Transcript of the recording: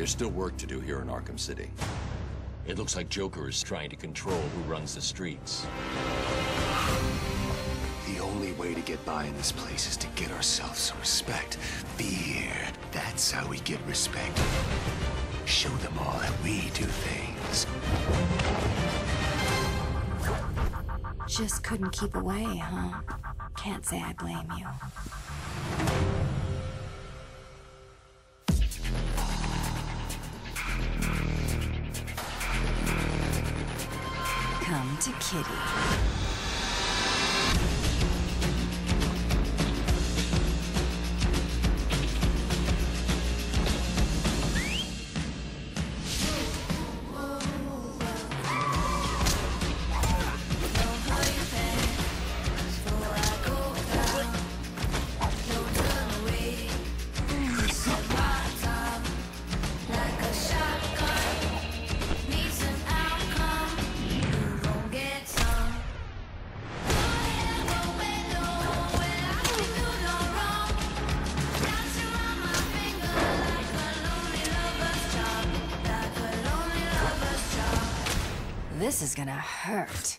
There's still work to do here in Arkham City. It looks like Joker is trying to control who runs the streets. The only way to get by in this place is to get ourselves some respect. Fear. That's how we get respect. Show them all that we do things. Just couldn't keep away, huh? Can't say I blame you. Come to Kitty. This is gonna hurt.